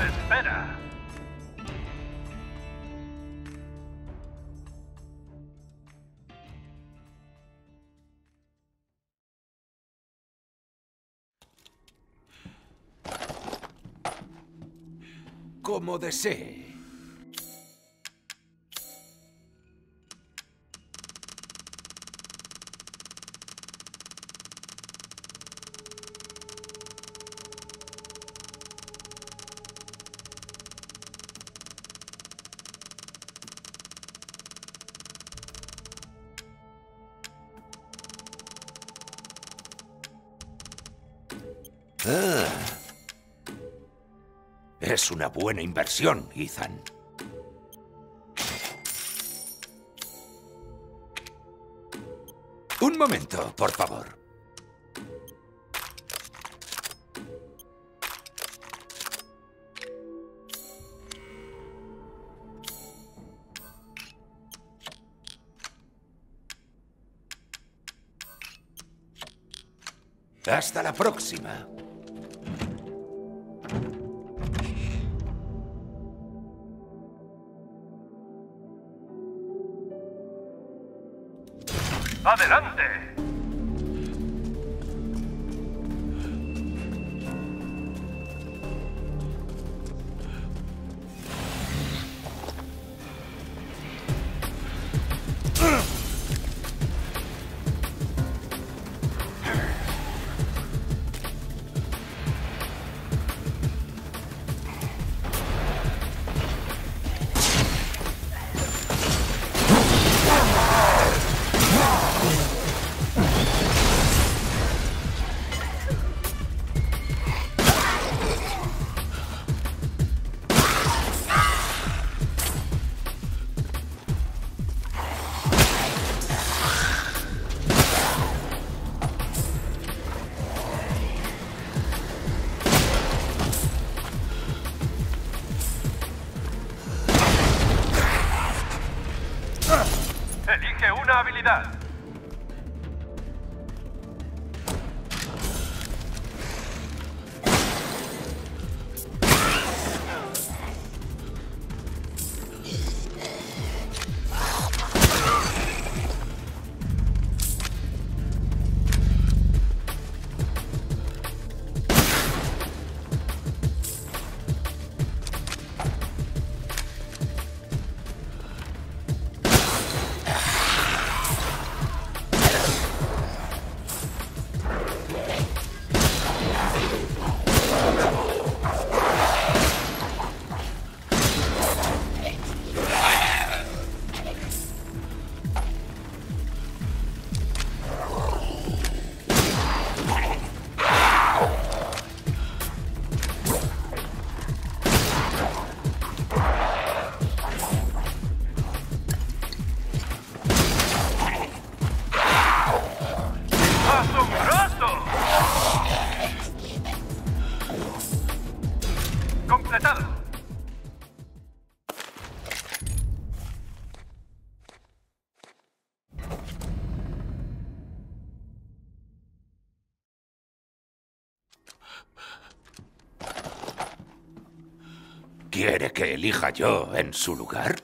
Espera. Como desee. Es una buena inversión, Ethan. Un momento, por favor. Hasta la próxima. ¿Quiere que elija yo en su lugar?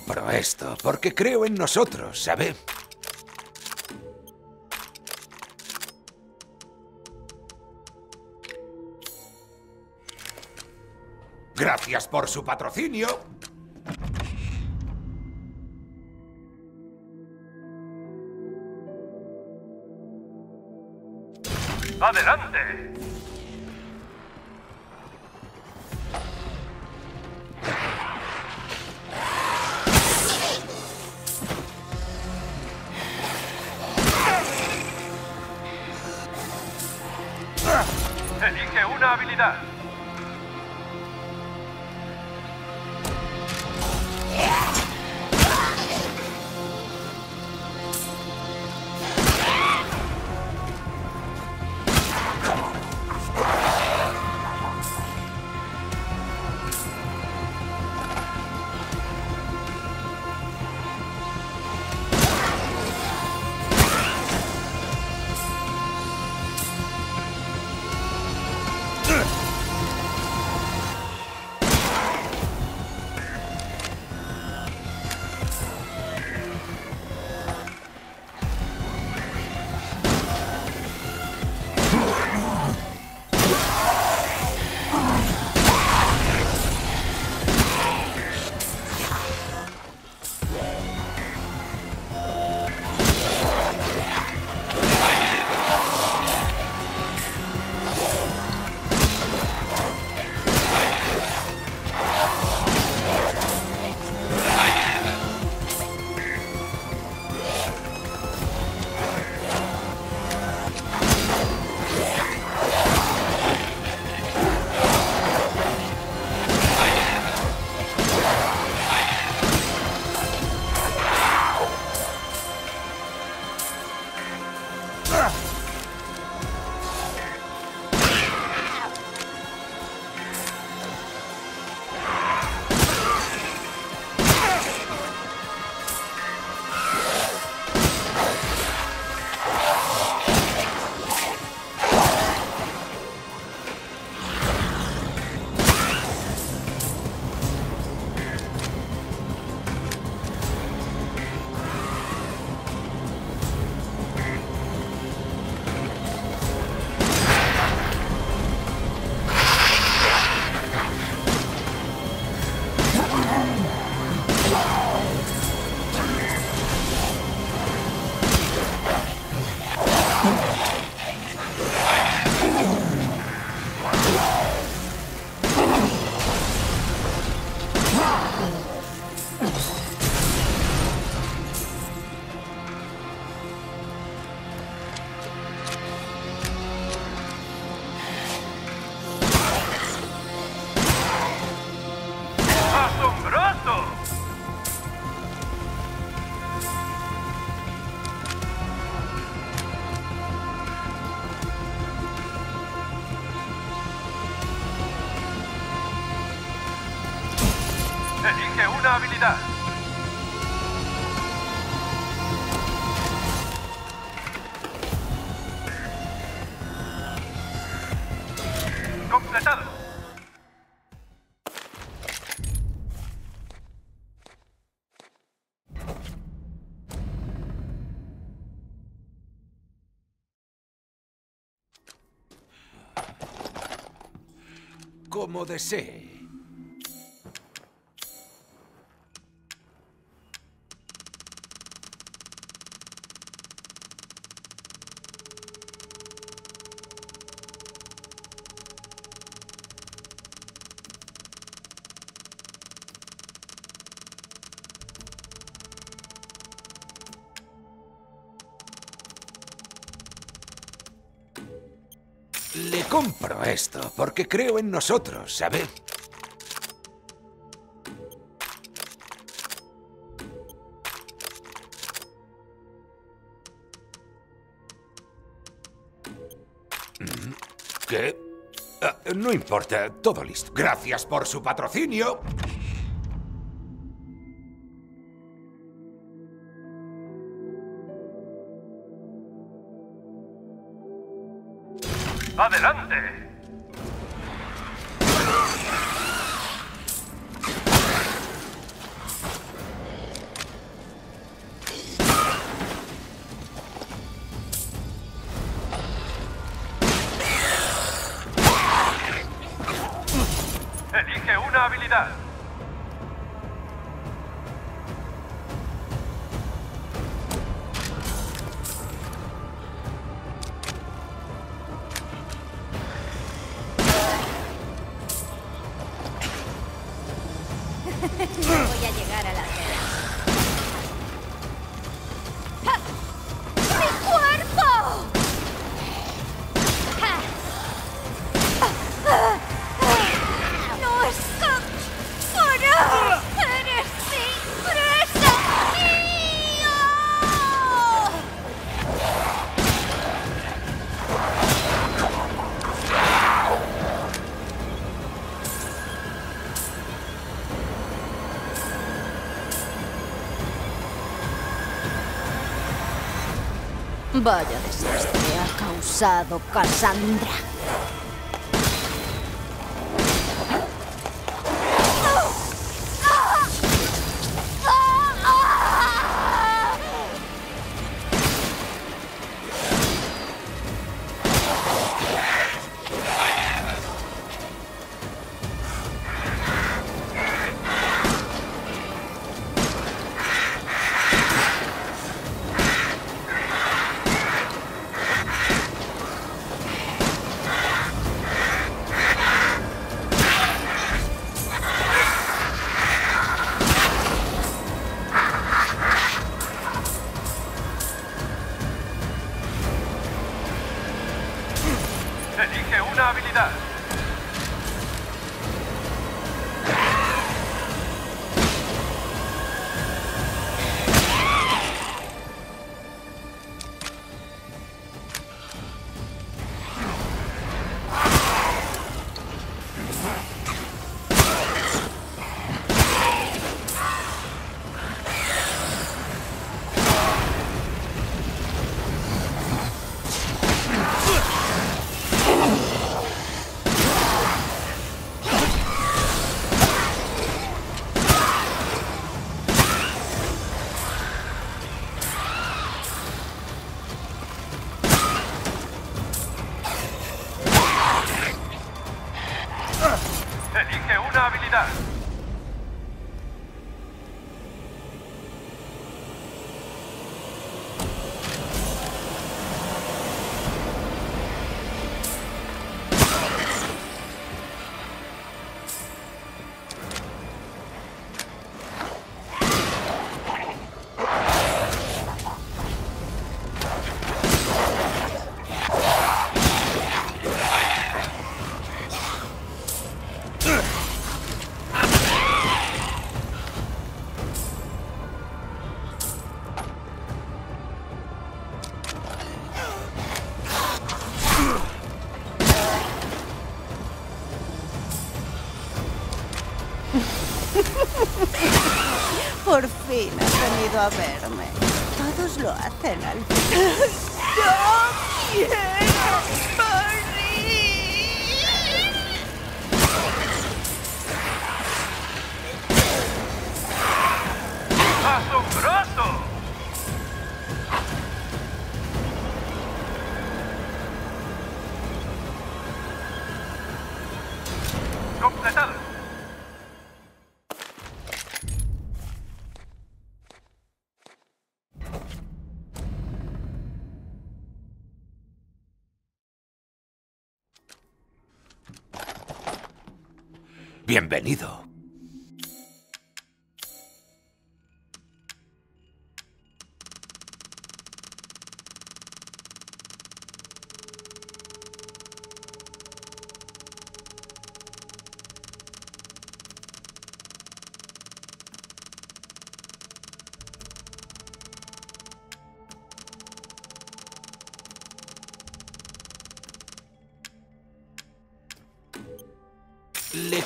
Compro esto porque creo en nosotros, ¿sabe? Gracias por su patrocinio. ¡Adelante! Elige una habilidad. Como desee. Le compro esto porque creo en nosotros, ¿sabe? Mm, ¿Qué? Ah, no importa, todo listo. Gracias por su patrocinio. Vaya desastre ha causado Cassandra. I love it. Bienvenido.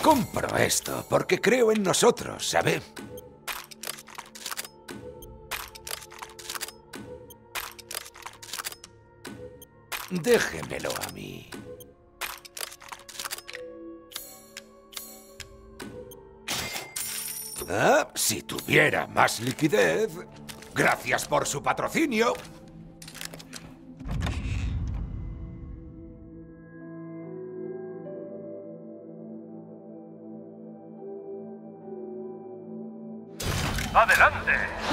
Compro esto porque creo en nosotros, ¿sabe? Déjemelo a mí. Ah, si tuviera más liquidez. Gracias por su patrocinio. ¡Adelante! Elige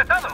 ¡Completado!